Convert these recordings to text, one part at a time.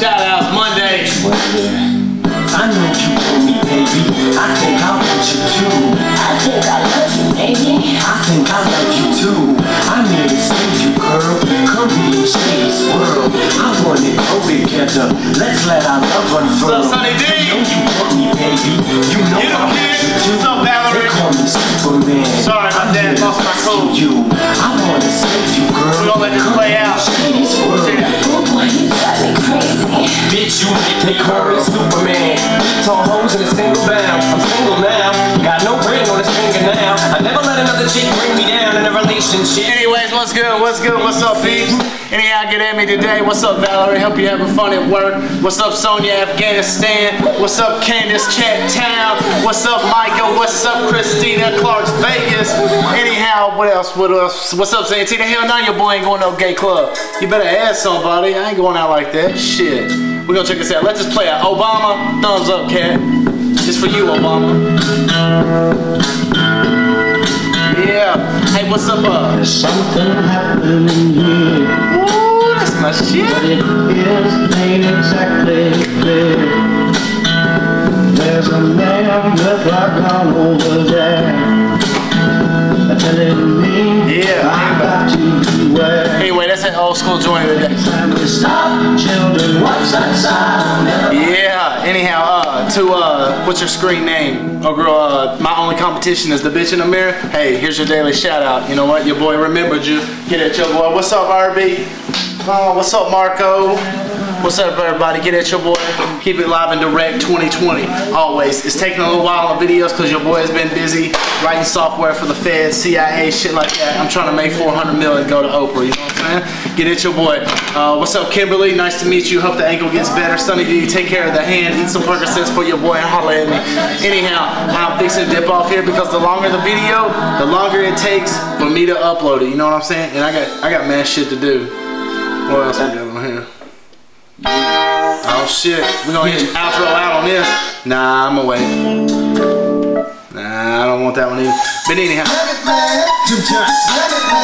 shout outs Monday. I know you want me, baby. I think I want you too. I think I love you, baby. I think I like you too. I'm here to save you, girl. Come be in Shady's world. I want it all together. Let's let our love run through. What's up, Sonny D? You know you want me, baby. You know You I want kid. you too. What's up, Valerie? Me Superman. Tall hoes in a single bound. I'm single now. Got no ring on his finger now. I never let another chick bring me down in a relationship. Anyways, what's good? What's good? What's up, peeps? Anyhow, get at me today. What's up, Valerie? Hope you having fun at work. What's up, Sonia, Afghanistan? What's up, Candace, Chat Town? What's up, Micah? What's up, Christina, Clark's Vegas? Anyhow, what else? What else? What's up, Santina? Hell no, your boy ain't going to no gay club. You better ask somebody. I ain't going out like that. Shit. We're gonna check this out. Let's just play out. Obama, thumbs up, cat. It's for you, Obama. Yeah. Hey, what's up, uh? There's something happening here, Ooh, that's my shit. but it is ain't exactly clear. There's a man with a gun over there, telling me Yeah, I got to beware. Anyway, that's an old school joint of the. Time to stop, to, uh, what's your screen name? Oh, girl, uh, my only competition is the bitch in the mirror. Hey, here's your daily shout out. You know what? Your boy remembered you. Get at your boy. What's up, RB? Oh, what's up, Marco? What's up, everybody? Get at your boy. Keep it live and direct 2020. Always. It's taking a little while on videos because your boy has been busy writing software for the Fed, CIA, shit like that. I'm trying to make 400 million go to Oprah. You know what I'm saying? Get at your boy. Uh, what's up, Kimberly? Nice to meet you. Hope the ankle gets better. Sunny D, take care of the hand. Eat some Percocets for your boy and holla at me. Anyhow, I'm fixing to dip off here because the longer the video, the longer it takes for me to upload it. You know what I'm saying? And I got I got mad shit to do. What else we on here? Oh shit, we gonna hit outro out on this. Nah, I'm away. Nah, I don't want that one either. But anyhow,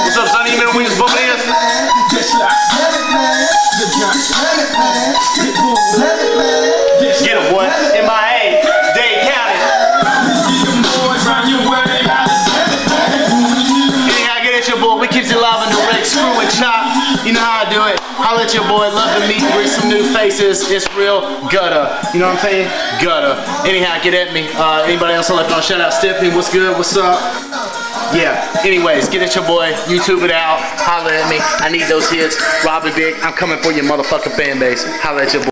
what's up, Sonny? You remember when was bumping? Get him, boy. MIA, Dade You know how I do it. Holla at your boy. Love to meet greet some new faces. It's real gutter. You know what I'm saying? Gutter. Anyhow, get at me. Uh, anybody else left on? Shout out Stephanie. What's good? What's up? Yeah. Anyways, get at your boy. YouTube it out. Holla at me. I need those hits. Robbie Big. I'm coming for your motherfucking fan base. Holla at your boy.